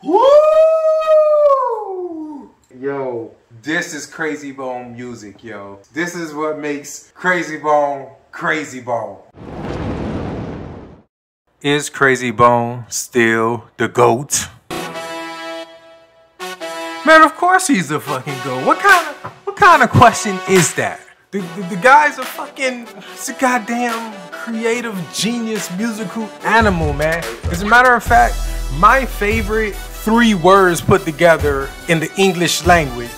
Woo! Yo, this is Krayzie Bone music, yo. This is what makes Krayzie Bone Krayzie Bone. Is Krayzie Bone still the GOAT? Man, of course he's the fucking GOAT. What kind of what kind of question is that? The, the, the guy's a fucking it's a goddamn creative genius musical animal, man. As a matter of fact, my favorite three words put together in the English language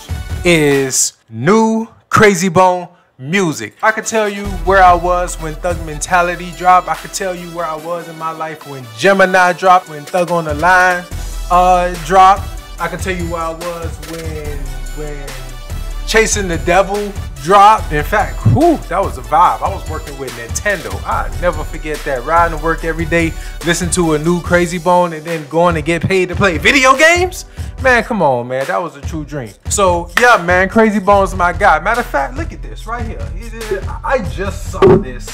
is new Krayzie Bone music. I could tell you where I was when Thug Mentality dropped. I could tell you where I was in my life when Gemini dropped, when Thug on the Line uh, dropped. I could tell you where I was when when Chasing the Devil dropped. In fact, whew, that was a vibe. I was working with Nintendo. I never forget that. Riding to work every day, listen to a new Krayzie Bone, and then going to get paid to play video games. Man, come on, man. That was a true dream. So, yeah, man, Krayzie Bone's my guy. Matter of fact, look at this right here. I just saw this.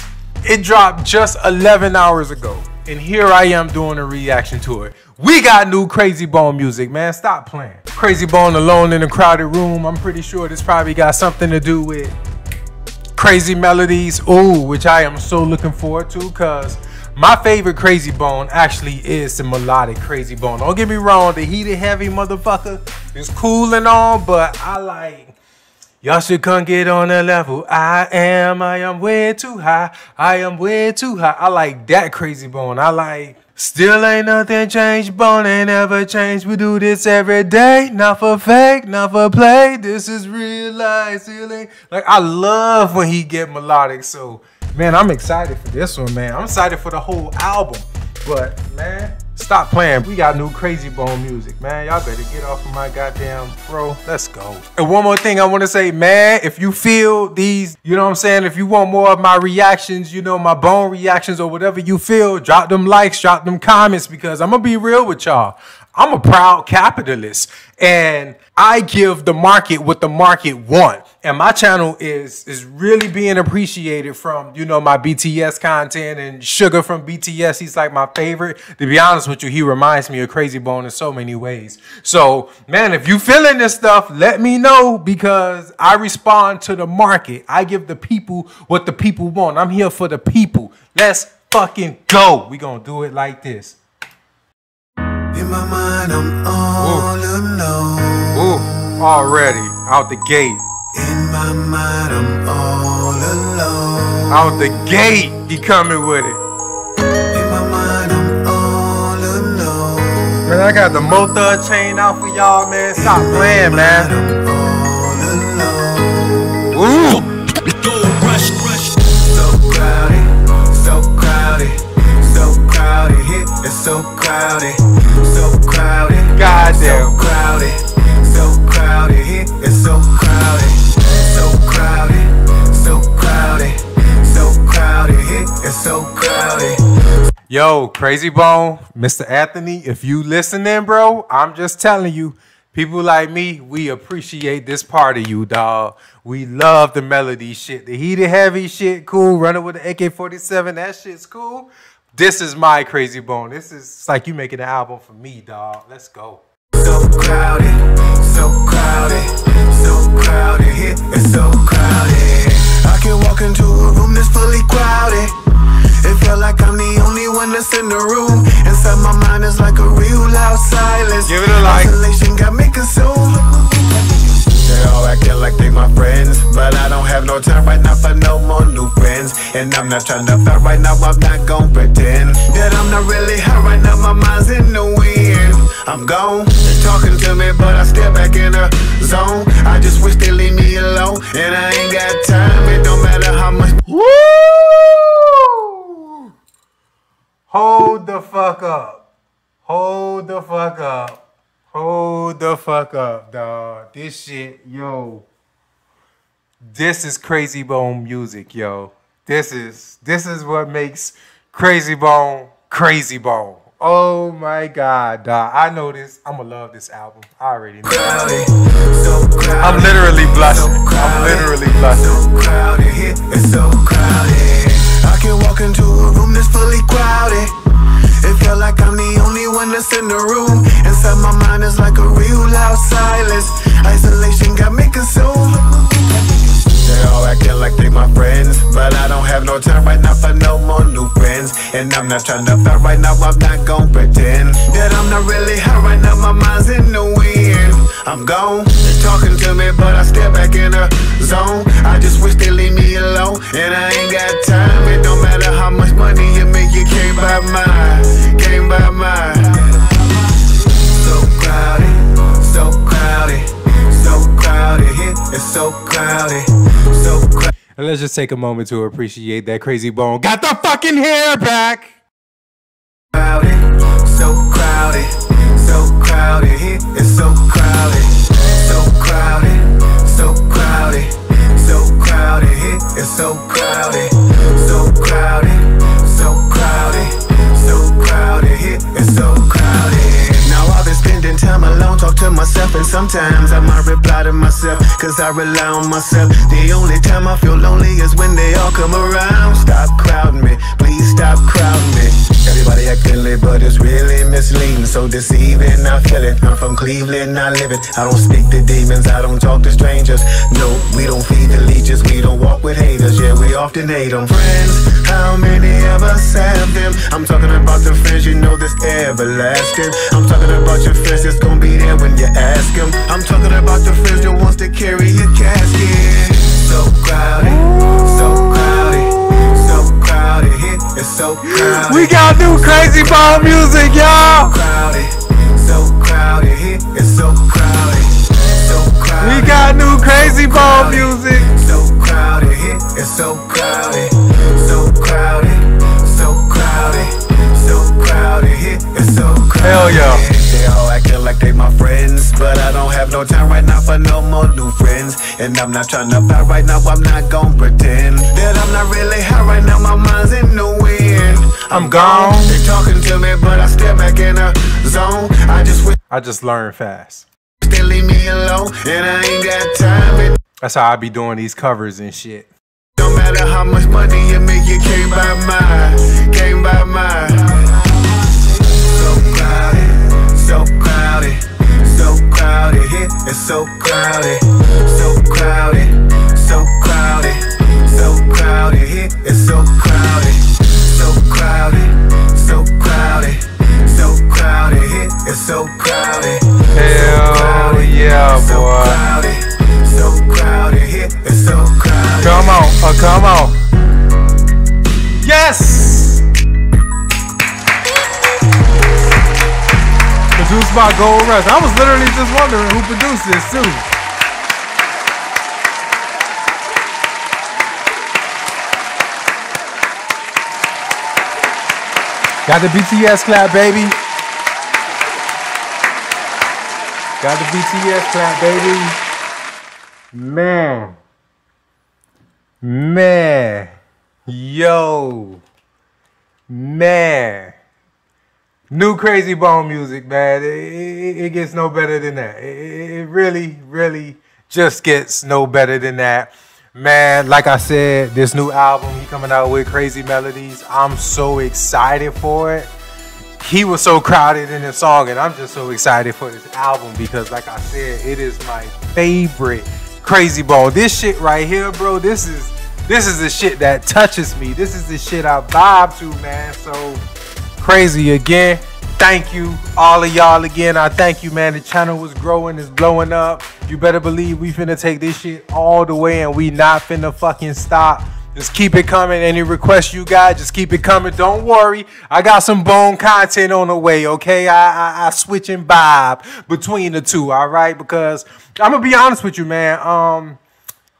It dropped just 11 hours ago. And here I am doing a reaction to it. We got new Krayzie Bone music, man. Stop playing. Krayzie Bone alone in a crowded room. I'm pretty sure this probably got something to do with Krayzie Melodies. Ooh, which I am so looking forward to because my favorite Krayzie Bone actually is the melodic Krayzie Bone. Don't get me wrong, the heated heavy motherfucker is cool and all, but I like Y'all should come get on the level. I am, I am way too high. I am way too high. I like that Krayzie Bone. I like Still ain't nothing changed, bone ain't ever changed. We do this every day, not for fake, not for play. This is real life. Still ain't like I love when he get melodic. So man, I'm excited for this one, man. I'm excited for the whole album. But man, Stop playing. We got new Krayzie Bone music, man. Y'all better get off of my goddamn bro. Let's go. And one more thing I want to say, man, if you feel these, you know what I'm saying? If you want more of my reactions, you know, my bone reactions or whatever you feel, drop them likes, drop them comments because I'm going to be real with y'all. I'm a proud capitalist and I give the market what the market want. And my channel is is really being appreciated from, you know, my BTS content and Suga from BTS. He's like my favorite. To be honest with you, he reminds me of Krayzie Bone in so many ways. So, man, if you feeling this stuff, let me know because I respond to the market. I give the people what the people want. I'm here for the people. Let's fucking go. We gonna do it like this. In my mind, I'm all Ooh. alone. Ooh, already out the gate. In my mind, I'm all alone. Out the gate, he coming with it. In my mind, I'm all alone. Man, I got the motor chain out for y'all, man. Stop playing, man. Ooh. Yo, Krayzie Bone, Mr. Anthony, if you listening, bro, I'm just telling you. People like me, we appreciate this part of you, dog. We love the melody shit. The heated heavy shit, cool. Running with the AK-47, that shit's cool. This is my Krayzie Bone. This is like you making an album for me, dog. Let's go. So crowded, And I'm not trying to fight right now, I'm not gon' pretend That I'm not really hot right now, my mind's in the wind I'm gone, talking to me but I step back in the zone I just wish they leave me alone And I ain't got time, it don't matter how much Woo! Hold the fuck up Hold the fuck up Hold the fuck up, dog. This shit, yo. This is Krayzie Bone music, yo. This is this is what makes Krayzie Bone Krayzie Bone. Oh my god, dog. I know this. I'ma love this album. I already know. Crowded, so crowded, I'm literally blushing. So I'm literally blushing. So crowded, it's so crowded. I can walk into a room that's fully crowded. It felt like I'm the only one that's in the room. Inside my mind right now, I'm not pretend that I'm not really right now, my mind's in the wind. I'm gone, they talking to me, but I step back in zone. I just wish they leave me alone, and I ain't got time. It don't matter how much money you make, you can't buy mine, can't buy mine. So so so it's so so let's just take a moment to appreciate that Krayzie Bone. Got the fucking hair back! Crowded, so crowded, so crowded here, it's so crowded, so crowded, so crowded, so crowded here, it's so crowded, so crowded, so crowded, so crowded here, it's so crowded. And sometimes I might reply to myself, cause I rely on myself. The only time I feel lonely is when they all come around. Stop crowding me, please stop crowding me. Everybody acting lit, but it's really misleading. So deceiving, I feel it. I'm from Cleveland, I live it. I don't speak to demons, I don't talk to strangers. No, we don't feed the leeches, we don't walk with haters. Yeah, we often hate them. Friends, how many of us have them? I'm talking about the friends you know that's everlasting. I'm talking about your friends that's gonna be there when you ask them. I'm talking about the friends that wants to carry your casket. So crowded, so crowded, so crowded. It's so crowded. We got new Krayzie Bone music, y'all! crowded, so crowded. It's so crowded, so crowded. We got new Krayzie Bone music! No time right now for no more new friends. And I'm not trying to fight right now. I'm not gon' pretend that I'm not really hot right now. My mind's in the wind. I'm gone. They talking to me, but I step back in the zone. I just wish I just learned fast. they leave me alone, and I ain't got time. That's how I be doing these covers and shit. don't matter how much money you make, you buy mine, can't mine. So crowded, so crowded, crowded here. It's so crowded, so crowded, so crowded, so crowded here. It's so crowded, so crowded, so crowded, so crowded here. It's so crowded. Hell yeah, so boy. crowded, so crowded here. It's so crowded. Come on, uh, come on. By Gold Rush. I was literally just wondering who produced this too. Got the BTS clap, baby. Got the BTS clap, baby. Man. Man. Yo. Man. New Krayzie Bone music, man. It, it, it gets no better than that. It, it really, really just gets no better than that. Man, like I said, this new album he coming out with Krayzie Melodies. I'm so excited for it. He was so crowded in the song, and I'm just so excited for this album because, like I said, it is my favorite Krayzie Bone. This shit right here, bro. This is this is the shit that touches me. This is the shit I vibe to, man. So crazy again. Thank you, all of y'all again. I thank you, man. The channel was growing, it's blowing up. You better believe we finna take this shit all the way and we not finna fucking stop. Just keep it coming. Any requests you got, just keep it coming. Don't worry. I got some bone content on the way, okay? I, I, I switch vibe between the two, all right? Because I'm gonna be honest with you, man. Um,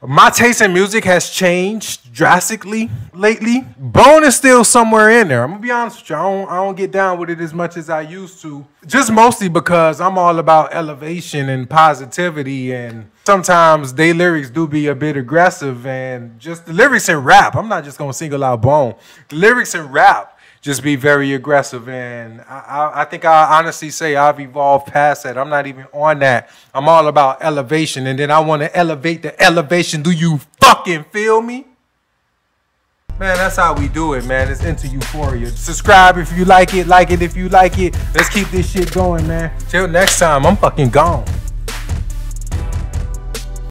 my taste in music has changed drastically lately. Bone is still somewhere in there. I'm gonna be honest with you. I don't, I don't get down with it as much as I used to. Just mostly because I'm all about elevation and positivity, and sometimes they lyrics do be a bit aggressive. And just the lyrics in rap. I'm not just gonna single out Bone. The lyrics in rap just be very aggressive. And I, I, think I honestly say I've evolved past that. I'm not even on that. I'm all about elevation, and then I want to elevate the elevation. Do you fucking feel me? Man, that's how we do it, man. It's Enter Euforia. Subscribe if you like it, like it if you like it. Let's keep this shit going, man. Till next time, I'm fucking gone.